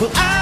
Well, I